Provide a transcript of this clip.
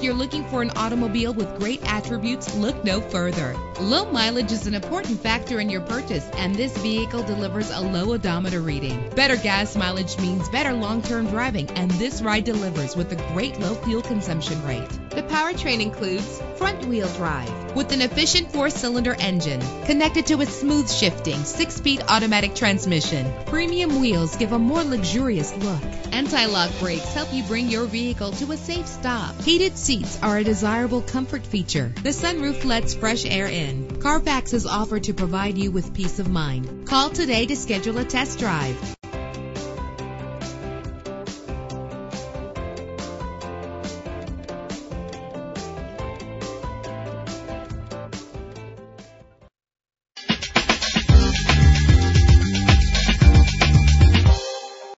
If you're looking for an automobile with great attributes, look no further. Low mileage is an important factor in your purchase, and this vehicle delivers a low odometer reading. Better gas mileage means better long-term driving, and this ride delivers with a great low fuel consumption rate. Powertrain includes front-wheel drive with an efficient four-cylinder engine connected to a smooth shifting six-speed automatic transmission. Premium wheels give a more luxurious look. Anti-lock brakes help you bring your vehicle to a safe stop. Heated seats are a desirable comfort feature. The sunroof lets fresh air in. Carfax is offered to provide you with peace of mind. Call today to schedule a test drive.